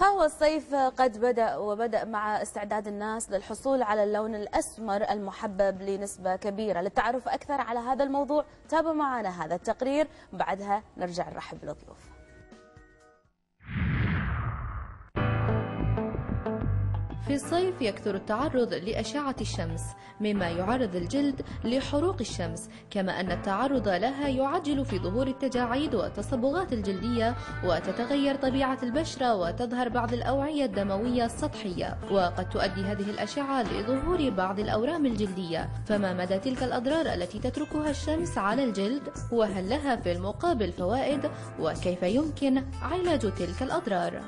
ها هو الصيف قد بدأ وبدأ مع استعداد الناس للحصول على اللون الأسمر المحبب لنسبة كبيرة. للتعرف أكثر على هذا الموضوع تابعوا معنا هذا التقرير. بعدها نرجع نرحب بالضيوف. في الصيف يكثر التعرض لأشعة الشمس مما يعرض الجلد لحروق الشمس كما أن التعرض لها يعجل في ظهور التجاعيد والتصبغات الجلدية وتتغير طبيعة البشرة وتظهر بعض الأوعية الدموية السطحية وقد تؤدي هذه الأشعة لظهور بعض الأورام الجلدية. فما مدى تلك الأضرار التي تتركها الشمس على الجلد؟ وهل لها في المقابل فوائد؟ وكيف يمكن علاج تلك الأضرار؟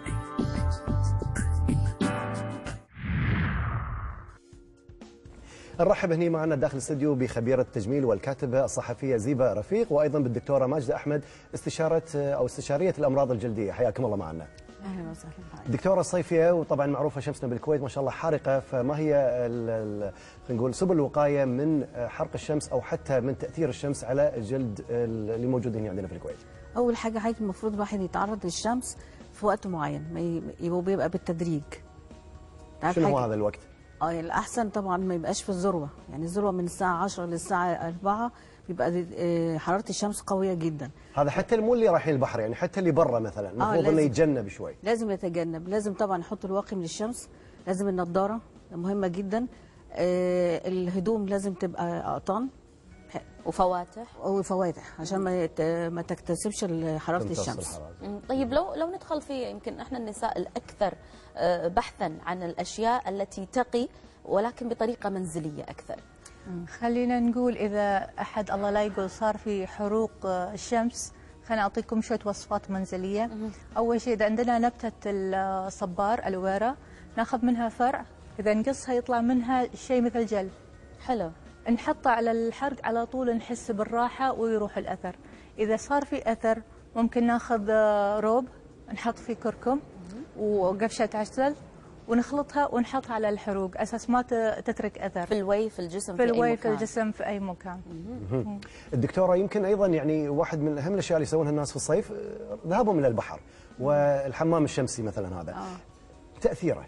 نرحب هني معنا داخل الاستديو بخبيرة التجميل والكاتبة الصحفية زيبة رفيق وأيضا بالدكتورة ماجدة أحمد استشارة أو استشارية الأمراض الجلدية. حياكم الله معنا. أهلا وسهلا. دكتورة الصيفية وطبعا معروفة شمسنا بالكويت ما شاء الله حارقة فما هي خلينا نقول سبل الوقاية من حرق الشمس أو حتى من تأثير الشمس على الجلد اللي موجود هنا عندنا في الكويت؟ أول حاجة حضرتك المفروض الواحد يتعرض للشمس في وقت معين ما ي- يبقى بيبقى بالتدريج. شنو هو؟ هذا الوقت؟ آه الأحسن طبعا ما يبقاش في الذروة. يعني الذروة من الساعة 10 للساعة 4 بيبقى آه، حرارة الشمس قوية جدا. هذا حتى مو اللي رايحين البحر يعني حتى اللي برا مثلا. المفروض إنه. يتجنب شوي. لازم يتجنب. لازم طبعا يحط الواقي من الشمس. لازم النضارة مهمة جدا. آه، الهدوم لازم تبقى قطن وفواتح؟ وفواتح عشان ما ما تكتسبش حرارة الشمس. الحرارة. طيب لو لو ندخل في يمكن إحنا النساء الأكثر آه، بحثا عن الأشياء التي تقي ولكن بطريقة منزلية أكثر. خلينا نقول إذا أحد الله لا يقول صار في حروق آه، الشمس خليني أعطيكم شوية وصفات منزلية. أول شيء إذا عندنا نبتة الصبار ألويرا ناخذ منها فرع إذا نقصها يطلع منها شيء مثل جل. حلو. نحطه على الحرق على طول نحس بالراحة ويروح الأثر. إذا صار في أثر ممكن ناخذ آه، روب نحط فيه كركم وقفشة عسل ونخلطها ونحطها على الحروق. أساس ما تترك أثر. في الوي في الجسم في أي الوي في مكان. الجسم في أي مكان. الدكتورة يمكن أيضا يعني واحد من أهم الأشياء اللي يسوونها الناس في الصيف آه، ذهابهم إلى البحر والحمام الشمسي مثلا هذا. تأثيره؟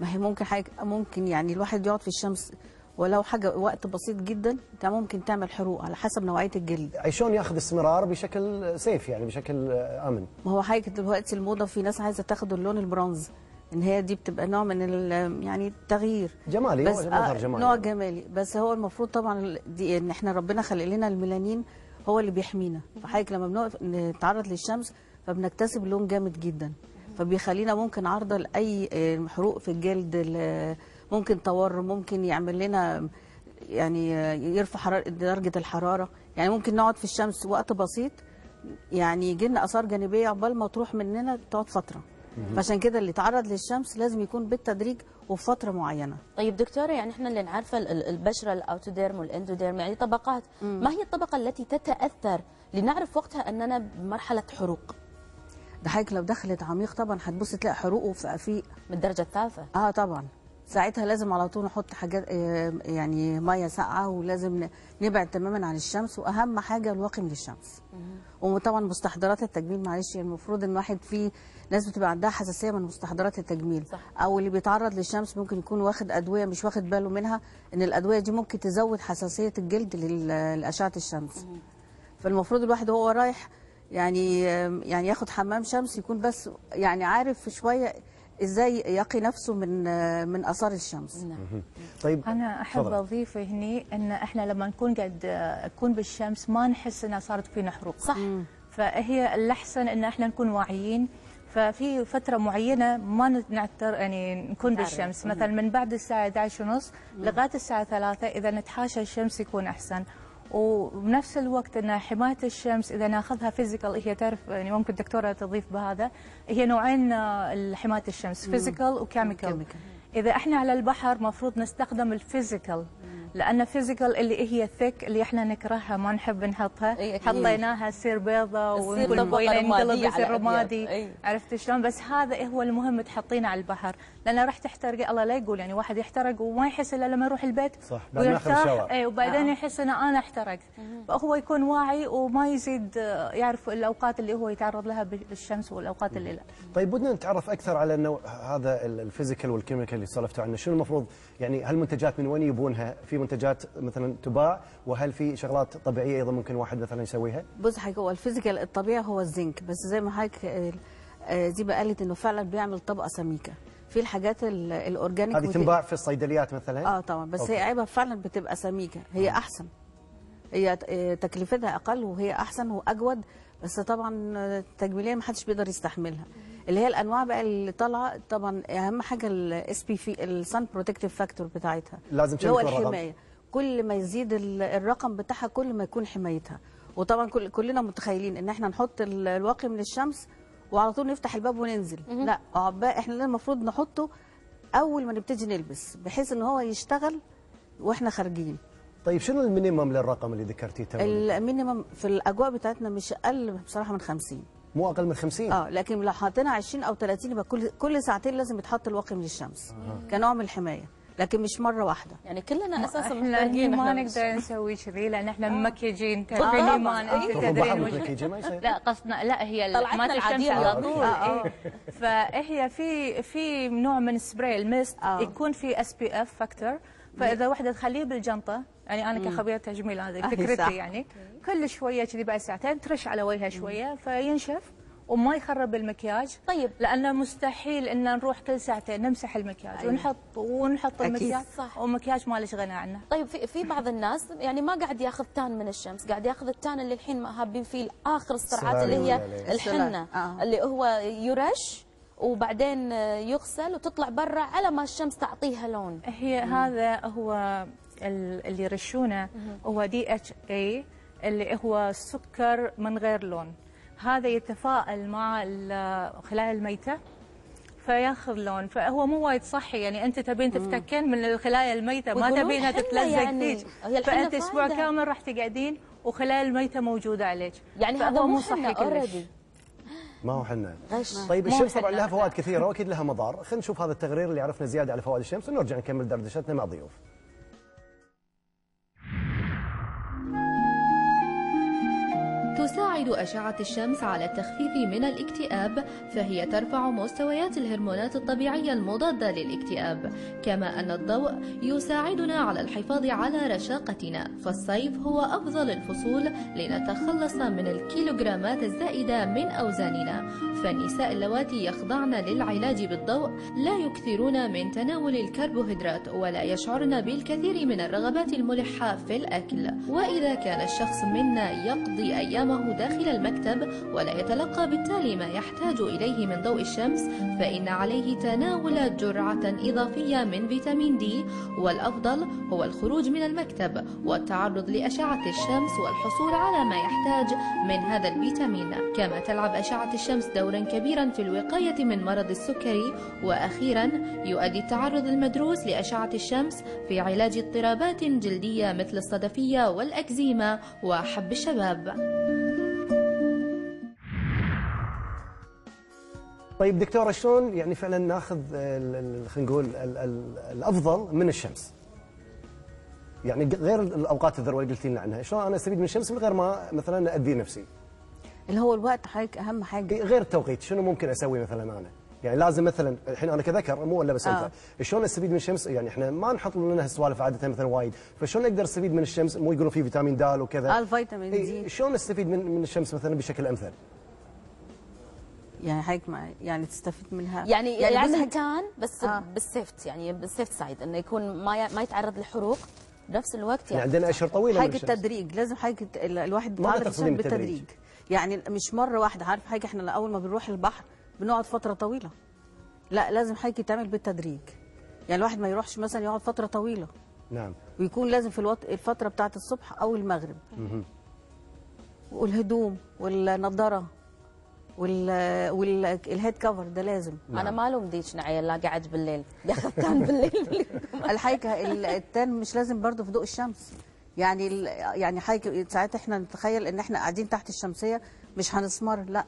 ما هي ممكن حاجة ممكن يعني الواحد يقعد في الشمس ولو حاجة وقت بسيط جدا ده ممكن تعمل حروق على حسب نوعية الجلد. عشان ياخذ استمرار بشكل سيف يعني بشكل آمن. ما هو حاجة دلوقتي الموضة في ناس عايزة تاخد اللون البرونز إن هي دي بتبقى نوع من يعني التغيير جمالي بس مظهر آه جمالي. نوع جمالي. بس هو المفروض طبعا دي إن إحنا ربنا خلق لنا الميلانين هو اللي بيحمينا. فحضرتك لما بنقف نتعرض للشمس فبنكتسب لون جامد جدا. فبيخلينا ممكن عرضة لأي آه، حروق في الجلد ال- ممكن تورم ممكن يعمل لنا يعني يرفع حرارة درجة الحرارة. يعني ممكن نقعد في الشمس وقت بسيط يعني يجي لنا آثار جانبية عقبال ما تروح مننا تقعد فترة. فعشان كده اللي يتعرض للشمس لازم يكون بالتدريج وفي فتره معينة. طيب دكتورة يعني إحنا اللي نعرفه ال- ال- البشرة الأوتوديرم والإندوديرم يعني طبقات. ما هي الطبقة التي تتأثر؟ لنعرف وقتها أننا بمرحلة حروق. ده حضرتك لو دخلت عميق طبعا هتبص تلاقي حروقه في من الدرجة الثالثة. آه طبعا. ساعتها لازم على طول نحط حاجات آه، يعني مية ساقعة ولازم نبعد تماما عن الشمس وأهم حاجة الواقي من الشمس وطبعا مستحضرات التجميل معلش يعني المفروض إن الواحد في ناس بتبقى عندها حساسية من مستحضرات التجميل. صح. أو اللي بيتعرض للشمس ممكن يكون واخد أدوية مش واخد باله منها إن الأدوية دي ممكن تزود حساسية الجلد لأشعة الشمس. فالمفروض الواحد وهو رايح يعني يعني ياخد حمام شمس يكون بس يعني عارف شوية إزاي يقي نفسه من من آثار الشمس. طيب أنا أحب تفضل. أضيف هني أن إحنا لما نكون آه، نكون بالشمس ما نحس أنها صارت فينا حروق صح. فهي الأحسن أن إحنا نكون واعيين. ففي فترة معينة ما نعتر يعني نكون. بالشمس. مثلا من بعد الساعة 11 ونص لغاية الساعة 3 إذا نتحاشى الشمس يكون أحسن. وبنفس الوقت إن حماية الشمس إذا ناخذها فيزيكال هي تعرف يعني ممكن دكتوره تضيف بهذا هي نوعين آه، حماية الشمس physical و chemical. إذا إحنا على البحر مفروض نستخدم ال physical لأن physical اللي هي thick اللي إحنا نكرهها ما نحب نحطها. إي أكيد. حطيناها تصير بيضة تصير ونقول ينقلب يصير رمادي أبيض. إي. عرفت شلون؟ بس هذا هو المهم تحطينه على البحر. لأنه راح تحترق الله لا يقول يعني واحد يحترق وما يحس إلا لما يروح البيت صح، ويرتاح. اي وبعدين يحس ان أنا احترق فهو يكون واعي وما يزيد آه، يعرف الأوقات اللي هو يتعرض لها بالشمس والأوقات اللي لا. طيب بدنا نتعرف أكثر على النوع هذا ال- ال physical وال chemical اللي سولفتوا عنه، شنو المفروض؟ يعني هل المنتجات من وين يبونها؟ في منتجات مثلا تباع وهل في شغلات طبيعية أيضا ممكن واحد مثلا يسويها؟ بص حضرتك هو ال physical الطبيعي هو الزنك بس زي ما حضرتك آه، آه، زيبا قالت إنه فعلا بيعمل طبقة سميكة في الحاجات ال- ال organic هذه تنباع في الصيدليات مثلا؟ آه طبعا بس okay. هي عيبها فعلا بتبقى سميكة هي أحسن هي آه، تكلفتها أقل وهي أحسن وأجود بس طبعا آه، تجميليا ما حدش بيقدر يستحملها اللي هي الأنواع بقى اللي طالعة. طبعا أهم حاجة ال SPF ال sun protective factor بتاعتها. لازم اللي هو؟ الحماية. كل ما يزيد ال- الرقم بتاعها كل ما يكون حمايتها. وطبعا كل كلنا متخيلين إن إحنا نحط ال- الواقي من الشمس وعلى طول نفتح الباب وننزل. لا إحنا المفروض نحطه أول ما نبتدي نلبس بحيث إن هو يشتغل وإحنا خارجين. طيب شنو ال minimum للرقم اللي ذكرتيه تو؟ ال minimum في الأجواء بتاعتنا مش أقل بصراحة من 50 مو أقل من 50 آه لكن لو حطينا 20 أو 30 يبقى كل كل ساعتين لازم يتحط الواقي من الشمس كنوع من الحماية لكن مش مرة واحدة. يعني كلنا أساسا محتاجين ما نقدر نسوي كذي لأن إحنا ما تروحون بحر تدرين وش متمكيجة ما يصير؟ لا قصدنا لا هي طلعتنا الشمس العادية على طول. آه. إيه. فهي في في نوع من spray ال mist آه. يكون في SPF factor فإذا وحدة تخليه بالجنطة يعني أنا كخبيره تجميل هذه آه،. فكرتي يعني كل شوية كذي بعد ساعتين ترش على وجهها شوية فينشف وما يخرب المكياج طيب. لأنه مستحيل إن نروح كل ساعتين نمسح المكياج أيوة. ونحط ونحط أكيد. المكياج صح. ومكياج ما ليش غنى عنه طيب في في بعض الناس يعني ما قاعد ياخذ تان من الشمس قاعد ياخذ التان اللي الحين هابين فيه اخر السرعات اللي هي. الحنة آه. اللي هو يرش وبعدين يغسل وتطلع برا على ما الشمس تعطيها لون. هي هذا هو ال- اللي يرشونه هو دي اتش اي اللي هو سكر من غير لون. هذا يتفاعل مع ال- خلايا الميتة فياخذ لون. فهو مو وايد صحي يعني أنت تبين تفتكين من الخلايا الميتة ما تبينها تتلزق يعني. فيك. فأنت أسبوع. كامل راح تقعدين وخلايا الميتة موجودة عليك. يعني هذا مو صحي كلش. ما هو حنا. طيب الشمس طبعا. لها فوائد كثيرة وأكيد لها مضار. خلينا نشوف هذا التقرير اللي عرفنا زيادة على فوائد الشمس ونرجع نكمل دردشتنا مع ضيوف. تساعد أشعة الشمس على التخفيف من الاكتئاب فهي ترفع مستويات الهرمونات الطبيعية المضادة للاكتئاب. كما أن الضوء يساعدنا على الحفاظ على رشاقتنا فالصيف هو أفضل الفصول لنتخلص من الكيلوغرامات الزائدة من أوزاننا. فالنساء اللواتي يخضعن للعلاج بالضوء لا يكثرون من تناول الكربوهيدرات ولا يشعرن بالكثير من الرغبات الملحة في الأكل. وإذا كان الشخص منا يقضي أيامه داخل المكتب ولا يتلقى بالتالي ما يحتاج إليه من ضوء الشمس فإن عليه تناول جرعة إضافية من فيتامين دي والأفضل هو الخروج من المكتب والتعرض لأشعة الشمس والحصول على ما يحتاج من هذا الفيتامين. كما تلعب أشعة الشمس دورا كبيرا في الوقاية من مرض السكري وأخيرا يؤدي التعرض المدروس لأشعة الشمس في علاج اضطرابات جلدية مثل الصدفية والأكزيما وحب الشباب. طيب دكتورة شلون يعني فعلا ناخذ خلينا نقول ال- ال- الأفضل من الشمس؟ يعني غير الأوقات الذروة اللي قلتي لنا عنها، شلون أنا أستفيد من الشمس من غير ما مثلا اذي نفسي؟ اللي هو الوقت حضرتك أهم حاجة غير التوقيت شنو ممكن أسوي مثلا أنا؟ يعني لازم مثلا الحين أنا كذكر مو ولا بس آه. شلون أستفيد من الشمس يعني إحنا ما نحط لنا هالسوالف عادة مثلا وايد فشلون أقدر أستفيد من الشمس مو يقولون في فيتامين د وكذا آه، الفيتامين دي. شلون أستفيد من من الشمس مثلا بشكل أمثل؟ يعني حضرتك يعني تستفيد منها؟ يعني يعني حضرتك- tan بس آه. بال safe يعني بال safe side إنه يكون ما ما يتعرض للحروق بنفس الوقت يعني يعني. عندنا أشهر طويلة حاجة. التدريج لازم حاجة ال- الواحد بيتعرض للشمس بالتدريج؟ يعني مش مرة واحدة عارف حاجة إحنا اول ما بنروح البحر بنقعد فترة طويلة. لا لازم حاجة يتعمل بالتدريج. يعني الواحد ما يروحش مثلا يقعد فترة طويلة. نعم. ويكون لازم في الوقت الفترة بتاعه الصبح أو المغرب. والهدوم والنضارة. والهيد كفر ده لازم. أنا ما الوم ديش نعيل لا قاعد بالليل. ياخذ تان بالليل. الحقيقة ال- التان مش لازم برضه في ضوء الشمس. يعني ال- يعني حقيقه ساعات إحنا نتخيل إن إحنا قاعدين تحت الشمسية مش هنسمر لا.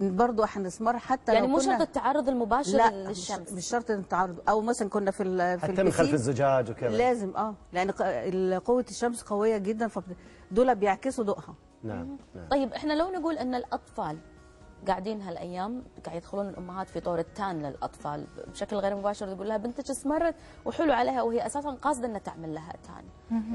برضه هنسمر حتى يعني لو مو شرط التعرض المباشر لا للشمس. مش, مش شرط التعرض. أو مثلا كنا في ال- في حتى من خلف. الزجاج وكذا. لازم آه. لأن قوة الشمس قوية جدا فدول بيعكسوا ضوءها. نعم نعم. طيب إحنا لو نقول إن الأطفال قاعدين هالأيام قاعد يدخلون الأمهات في طور ال tan للأطفال بشكل غير مباشر تقول لها بنتك اسمرت وحلو عليها وهي أساسا قاصدة إنها تعمل لها tan.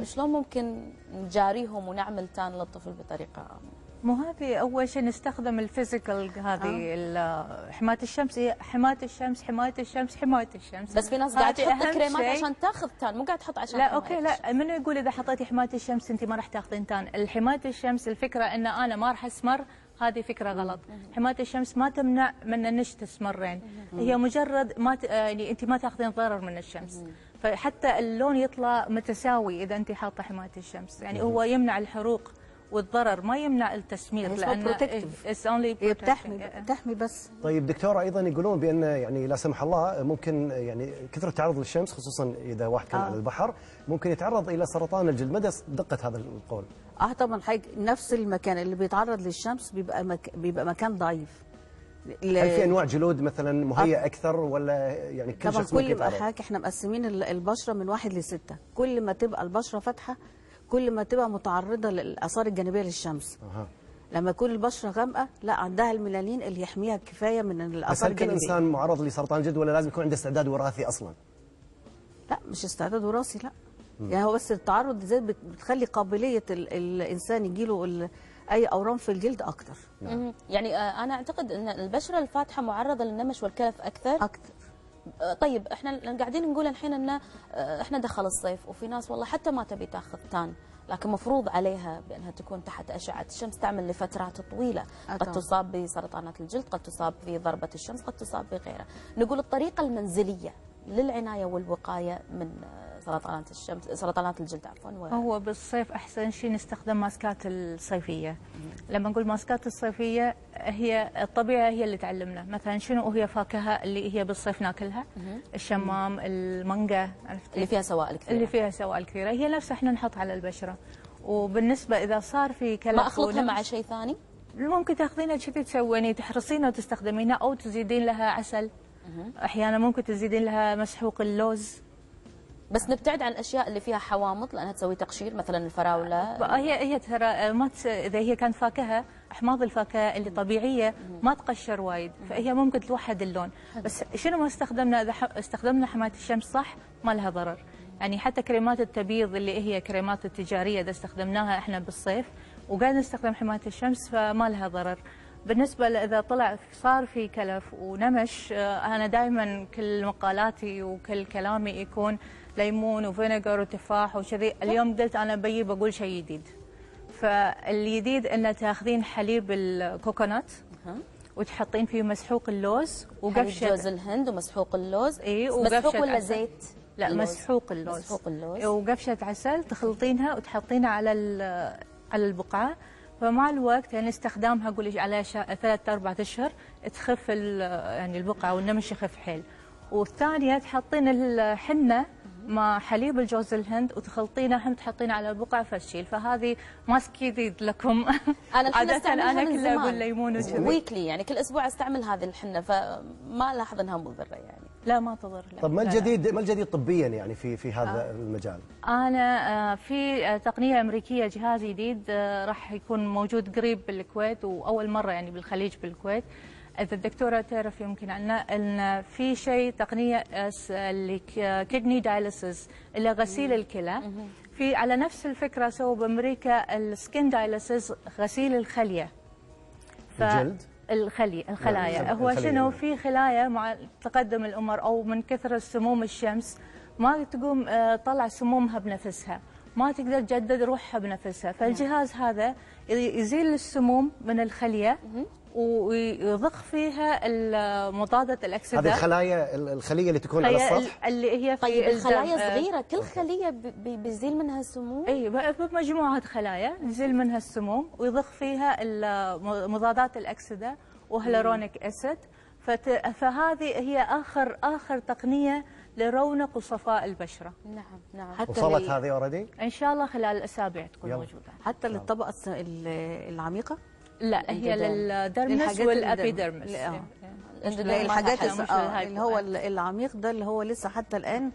شلون ممكن نجاريهم ونعمل tan للطفل بطريقة مو هذه أول شيء نستخدم ال physical هذه ال- حماية الشمس. هي حماية الشمس حماية الشمس حماية الشمس. بس في ناس قاعد تحط كريمات. عشان تاخذ tan مو قاعد تحط عشان لا حماية okay لا. منو يقول إذا حطيتي حماية الشمس انت ما راح تاخذين tan؟ الحماية الشمس الفكرة إن أنا ما راح أسمر هذه فكرة غلط. حماية الشمس ما تمنع من إنك تسمرين. هي مجرد ما ت... يعني انت ما تاخذين ضرر من الشمس. فحتى اللون يطلع متساوي إذا انت حاطة حماية الشمس. يعني هو يمنع الحروق. والضرر ما يمنع التسمير لأن هي protecting. بتحمي بتحمي بس. طيب دكتورة أيضا يقولون بأن يعني لا سمح الله ممكن يعني كثرة التعرض للشمس خصوصا إذا واحد كان آه. على البحر ممكن يتعرض إلى سرطان الجلد. مدى دقة هذا القول؟ آه طبعا حاجة نفس المكان اللي بيتعرض للشمس بيبقى مك... بيبقى مكان ضعيف. ل- هل في أنواع جلود مثلا مهيئة أكثر ولا يعني كل طبعا شخص ممكن كل حاجة إحنا مقسمين ال- البشرة من واحد لستة. كل ما تبقى البشرة فاتحة كل ما تبقى متعرضة للآثار الجانبية للشمس أها. لما يكون البشرة غامقة لا عندها الميلانين اللي يحميها كفاية من بس الاثار هل كل الجانبية إنسان معرض لسرطان الجلد ولا لازم يكون عنده استعداد وراثي أصلا؟ لا مش استعداد وراثي لا يعني هو بس التعرض زي بت- بتخلي قابلية ال... الإنسان يجيله. أي أورام في الجلد أكتر مهم. يعني آه، أنا أعتقد إن البشرة الفاتحة معرضة للنمش والكلف أكثر أكتر آه، طيب إحنا قاعدين نقول الحين إن آه، إحنا دخل الصيف وفي ناس والله حتى ما تبي تاخذ تان لكن مفروض عليها بأنها تكون تحت أشعة الشمس تعمل لفترات طويلة آه قد. تصاب بسرطانات الجلد قد تصاب بضربه الشمس قد تصاب بغيرها نقول الطريقة المنزلية للعناية والوقاية من آه، سرطانات الشمس سرطانات الجلد عفوا و- هو بالصيف أحسن شيء نستخدم ماسكات الصيفية. لما نقول ماسكات الصيفية هي الطبيعة هي اللي تعلمنا. مثلا شنو هي فاكهة اللي هي بالصيف ناكلها؟ الشمام المانجا اللي فيها سوائل كثيرة. اللي فيها سوائل كثيرة. هي نفسها إحنا نحط على البشرة. وبالنسبة إذا صار في كلف ما اخلطها مع شيء ثاني؟ ممكن تأخذينها كذي تسويني تحرصينها وتستخدمينها أو تزيدين لها عسل. أحيانا ممكن تزيدين لها مسحوق اللوز. بس نبتعد عن الأشياء اللي فيها حوامض لأنها تسوي تقشير مثلا الفراولة. هي هي ترى ما. إذا هي كانت فاكهة أحماض الفاكهة اللي طبيعية ما تقشر وايد فهي ممكن توحد اللون. بس شنو ما استخدمنا إذا. استخدمنا حماية الشمس صح ما لها ضرر. يعني حتى كريمات التبييض اللي هي كريمات التجارية إذا استخدمناها إحنا بالصيف وقاعد نستخدم حماية الشمس فما لها ضرر. بالنسبة إذا طلع صار في كلف ونمش آه، أنا دائما كل مقالاتي وكل كلامي يكون ليمون و vinegar وتفاح وكذي اليوم قلت أنا بجيب بقول شيء جديد. فالجديد أن تاخذين حليب ال coconut وتحطين فيه مسحوق اللوز وقفشة جوز الهند ومسحوق اللوز. إي، مسحوق ولا عسل. زيت؟ لا اللوز. مسحوق اللوز. مسحوق اللوز. وقفشة عسل تخلطينها وتحطينها على على البقعة. فمع الوقت يعني استخدامها قولي على. ثلاث أربعة أشهر تخف يعني البقعة والنمش يخف حيل. والثانية تحطين الحنة مع حليب الجوز الهند وتخلطينها هم تحطينها على البقعة فتشيل فهذه ماسك جديد لكم. أنا أنا من كلها زمان. ليمون ويكلي يعني كل أسبوع أستعمل هذه الحنة فما الاحظ إنها مضرة يعني. لا ما تضر. لا. طب ما. الجديد ما الجديد طبيا يعني في في هذا المجال؟ أنا آه، في آه، تقنية أمريكية جهاز جديد آه، راح يكون موجود قريب بالكويت وأول مرة يعني بالخليج بالكويت. إذا الدكتورة تعرف يمكن عنا أن في شيء تقنية اس- اللي kidney dialysis اللي غسيل الكلى. في على نفس الفكرة سووا بأمريكا ال skin dialysis غسيل الخلية. ف- الجلد؟ الخلي الخلايا. نعم، هو الخلية، شنو؟ نعم. في خلايا مع تقدم العمر أو من كثر سموم الشمس. ما تقوم آه، تطلع سمومها بنفسها ما تقدر تجدد روحها بنفسها. فالجهاز هذا يزيل السموم من الخلية. ويضخ فيها مضادة هذه الأكسدة الخلايا ال- الخلية اللي تكون على السطح ال- اللي هي في طيب. الخلايا آه، صغيرة كل ب- بيزيل منها السموم؟ أي ب- بمجموعه خلايا نزيل منها السموم ويضخ فيها مضادات الأكسدة و hyaluronic acid. فت- فهذه هي آخر آخر تقنية لرونق وصفاء البشرة. نعم نعم. حتى وصلت هذه already إن شاء الله خلال الأسابيع تكون يلا. موجودة. حتى للطبقة الس- ال- العميقة؟ لا هي. لل dermis وال epidermis آه. ال endoderm لا، الحاجات ال hyper. اللي هو ال- العميق ده اللي هو لسه حتى الآن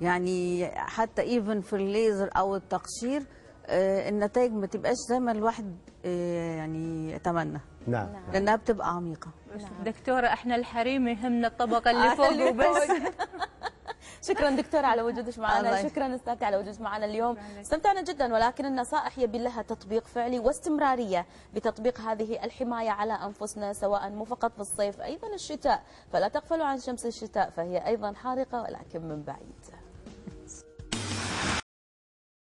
يعني حتى even في الليزر أو التقشير آه، النتائج ما تبقاش زي ما الواحد يعني يتمنى نعم لأنها بتبقى عميقة دكتورة إحنا الحريم يهمنا الطبقة اللي فوق وبس شكرا دكتورة على وجودك معنا. شكرا استاذتي على وجودك معنا اليوم. استمتعنا جدا ولكن النصائح يبي لها تطبيق فعلي واستمرارية بتطبيق هذه الحماية على أنفسنا سواء مو فقط في الصيف أيضا الشتاء. فلا تغفلوا عن شمس الشتاء فهي أيضا حارقة ولكن من بعيد.